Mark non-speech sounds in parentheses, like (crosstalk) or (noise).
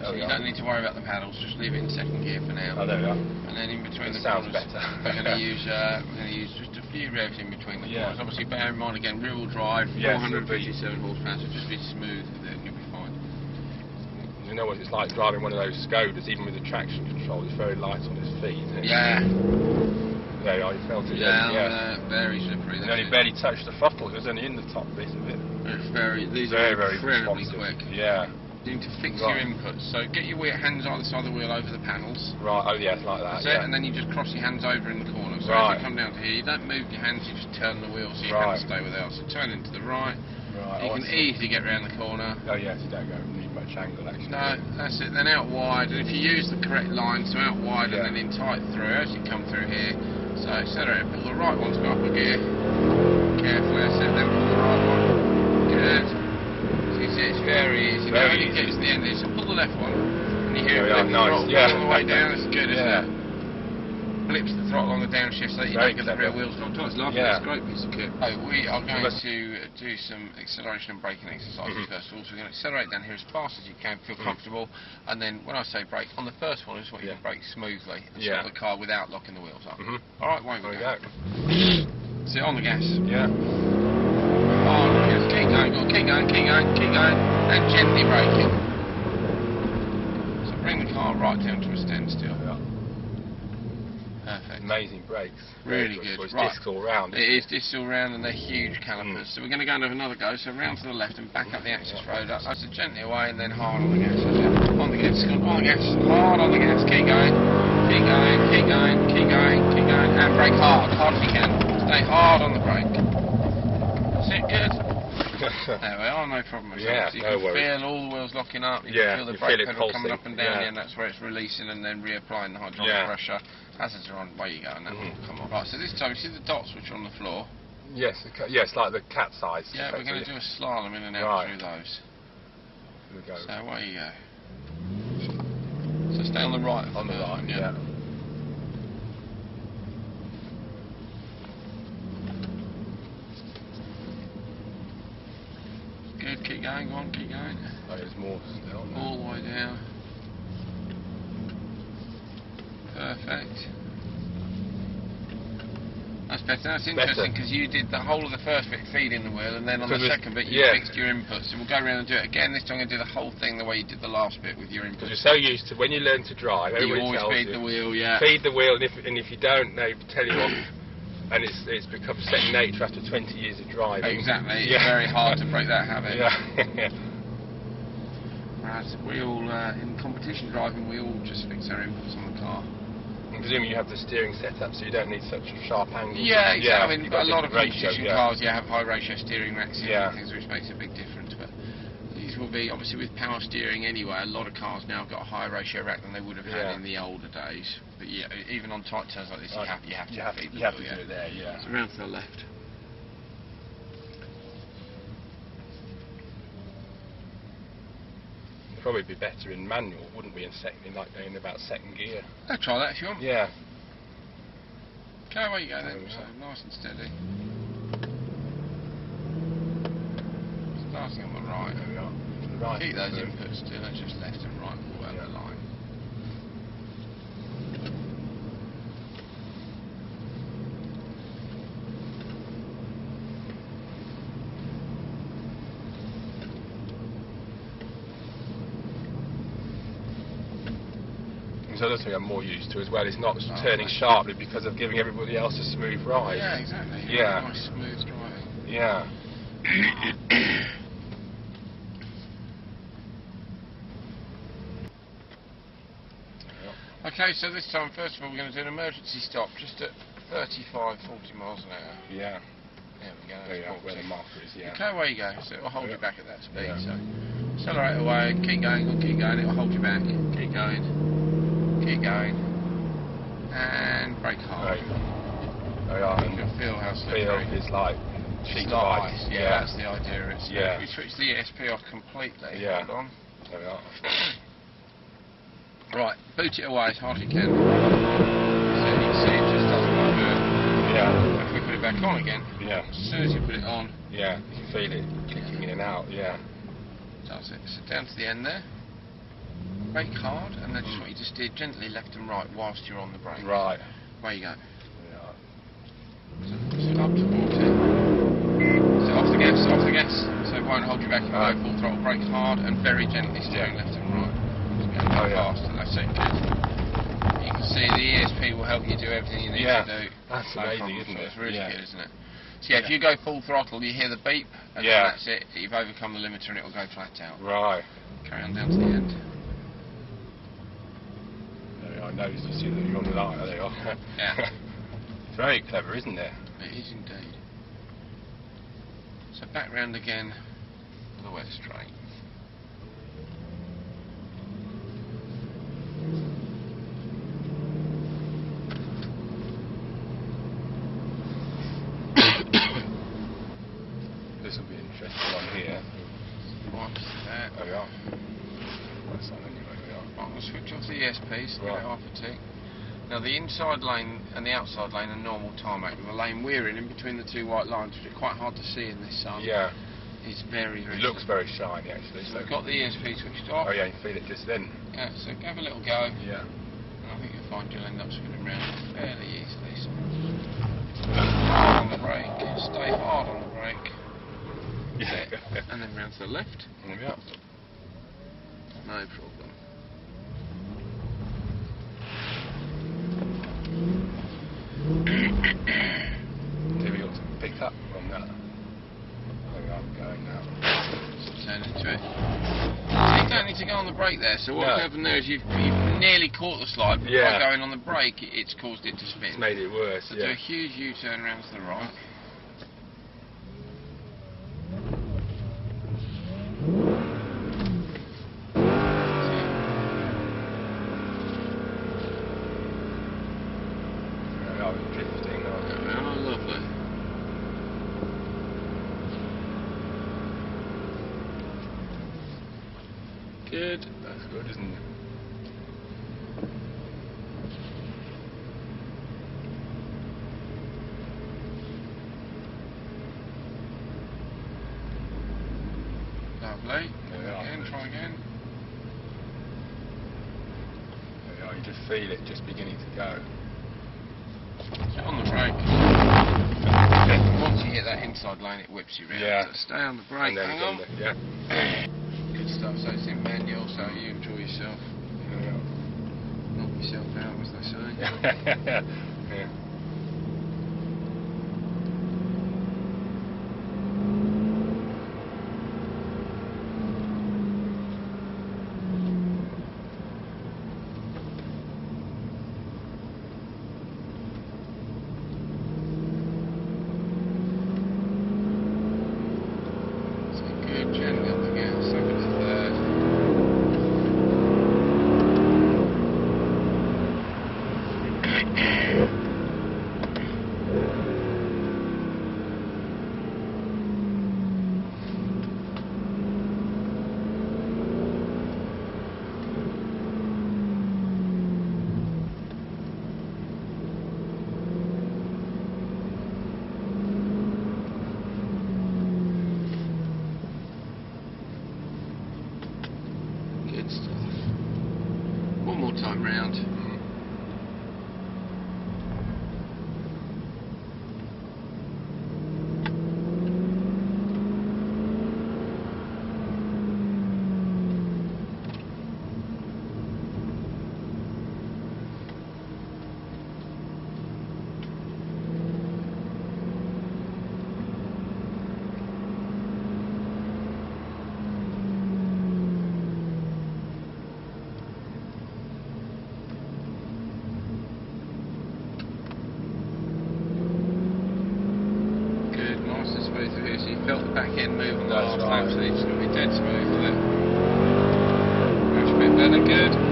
so you don't need to worry about the paddles. Just leave it in second gear for now. Oh, there we are. And then in between That the sounds corners, better. we're going (laughs) to use uh, we're going to use just a few revs in between the Yeah. corners. Obviously, bear in mind again, rear-wheel drive, Yes, it'll 457 horsepower, so just be smooth with it, and you'll be fine. You know what it's like driving one of those Skodas, even with the traction control. It's very light on its feet. isn't it? Yeah, There you are. You felt it. yeah, Yeah. Uh, very slippery. That's only it. barely touched the throttle. It was only in the top bit of it. It's very, these Very, are very incredibly responsive. quick. Yeah. You need to fix Right. your inputs. So get your wheel, hands either side of the wheel over the panels. Right. Oh, yes, like that. That's it, yeah. and then you just cross your hands over in the corner. So Right. as you come down to here, you don't move your hands, you just turn the wheel so your Right. hands stay without. So turn into the right. Right. You oh, can easily get round the corner. Oh, yes. You don't go need much angle actually. No, that's it. Then out wide, and if you use the correct line, so out wide Yeah. and then in tight through as you come through here. So accelerate, pull the right one to go up a gear. Carefully, it. Then pull the right one. Good. So you see, it's very easy. Very now, easy. get to the end, so pull the left one, and you hear it we are, flip nice, throttle yeah. all the way down. It's good, isn't Yeah. it? Flips the throttle on the downshift so that you Very don't get the rear wheels knocked off. It's lovely. Yeah. It's a great piece of kit. So we are going Let's- to do some acceleration and braking exercises Mhm. first of all. So we're going to accelerate down here as fast as you can, feel Mhm. comfortable, and then when I say brake, on the first one, I just want you Yeah. to brake smoothly and Yeah. stop the car without locking the wheels up. Mhm. All right, won't we go? go. Sit on the gas. Yeah. Keep going, go keep going, keep going, keep going, and gently braking. So bring the car right down to a standstill. Perfect. Amazing brakes. Really good. Discs all round. It is discs all round and they're huge calipers. Mm. So we're going to go and have another go. So round to the left and back up the access road. Up, so gently away and then hard on the gas. On the gas. On the gas. Hard on the gas. Keep going. Keep going. Keep going. Keep going. Keep going. And brake hard. Hard as you can. Stay hard on the brake. That's it. Good. (laughs) There we are. No problem. Yeah, So you no can worries. feel all the wheels locking up. You Yeah, can feel the brake feel pedal coming pulsing, up and down. yeah. And that's where it's releasing and then reapplying the hydraulic Yeah. pressure. Hazards are on. Away you go. And that will Mhm. come on. Right. So this time you see the dots which are on the floor. yes. Yes, like the cat size. Yeah, we're going to do a slalom in and out Right. through those. Here we go. So away you go. So stay on the right. On the first right. Yeah. Good. Keep going. Go on. Keep going. Oh, there's more still. All the way down. Perfect. That's better. That's interesting because you did the whole of the first bit feeding the wheel, and then on the second bit you yeah. fixed your inputs. So we'll go around and do it again. This time I'm going to do the whole thing the way you did the last bit with your Because inputs. you're so used to when you learn to drive, You always tells feed you, the wheel, yeah. feed the wheel, and if and if you don't, they tell you off. And it's it's become second nature after 20 years of driving. Exactly. It's Yeah. very hard to break that habit. Yeah. (laughs) Whereas we all, uh, in competition driving, we all just fix our inputs on the car. I'm presuming you have the steering set up, so you don't need such sharp angles. Yeah, exactly. I mean, you've got a lot of ratio, competition yeah. cars, yeah, have high ratio steering racks and things, which makes a big difference. But these will be obviously with power steering anyway. A lot of cars now have got a higher ratio rack than they would have had Yeah. in the older days. But yeah, even on tight turns like this, you Right. have you have to you have, feed the you have to wheel, do yeah. it there, yeah. So round to the left. Probably be better in manual, wouldn't we? In second, in like in about second gear. I'll try that if you want. Yeah. Okay, away you go then. So nice and steady. Starting on the right. Right. Keep those inputs still, it's just left and right all over Yeah. the line. There's other thing I'm more used to as well is not Oh, turning right. sharply because of giving everybody else a smooth ride. Yeah, exactly. Yeah. Nice smooth driving. Yeah. (coughs) (coughs) (coughs) Okay, so this time, first of all, we're going to do an emergency stop just at 35, 40 miles an hour. Yeah. There we go. There where the 40. marker is, yeah. Okay, away you go. So it'll hold Yeah. you back at that speed. Yeah. So accelerate away, keep going, keep going. It'll hold you back. Keep going, keep going, and brake hard. Right. There we are. You can feel how Feel slippery. is like It's sheet of ice. ice. Yeah, that's the idea. It's Yeah. If we switch the ESP off completely. Yeah. Hold on. There we are. (clears throat) Right, boot it away as hard as you can. So you can see it just doesn't do. Yeah. If we put it back on again, Yeah. as soon as you put it on, Yeah. You can feel it clicking in and out. Yeah. does it. So down to the end there. brake hard, and I just want you to steer gently left and right whilst you're on the brake. Right. Where you go? Yeah. So 40. So off the gas, off the gas. So it won't hold you back if you go uh, full throttle, brake hard, and very gently steering left and right. Just go a Oh, yeah. faster, that's it, good. You can see the ESP will help you do everything you need Yeah. to do. That's No amazing, isn't it? It's really Yeah. good, isn't it? So yeah, if you go full throttle, you hear the beep, and Yeah. then that's it. You've overcome the limiter and it will go flat out. Right. Carry on down to the end. There we are. I noticed you see that you're on the line. There you are. Yeah. (laughs) it's very clever, isn't it? It is indeed. So back round again the west straight. This will be an interesting one here. What's that? There we are. That's on anyway. We are. I'm switch off the ESP so get Right. it off a tick. Now the inside lane and the outside lane are normal tarmac. The lane we're in, in between the two white lines, which are quite hard to see in this sun, Yeah. It's very, very It looks very shiny actually. So So. we've got the ESP switched off. Oh yeah, you feel it just then. Yeah, so have a little go. Yeah. And I think you'll find you'll end up spinning round fairly easily. So on the brake, stay hard on the brake, Yeah. and then round to the left. (laughs) Are. No problem. See we ought to pick up from that. There we are. Going now. Turn into it. So you don't need to go on the brake there. So what's No. happened there is you've, you've nearly caught the slide, but Yeah. by going on the brake, it's caused it to spin. It's made it worse. So do a huge U-turn around to the right. There we are. We're drifting. aren't we? Oh, lovely. Good. Isn't it? Lovely. There we are. Again, try again. There we are. You just feel it just beginning to go. Sit on the brake. (laughs) Once you hit that inside lane, it whips you round. Yeah. So stay on the brake. and then Hang on the, yeah. (clears throat) Good stuff. So it's in manual, so you enjoy yourself. We. Knock yourself out, as they say. (laughs) yeah. So good, gently on the gas. Second to third. Good stuff. One more time round. Good, nice and smooth through here. So you felt the back end move on the That's last right. Lap, so it's going to be dead smooth with it. Much bit better, good.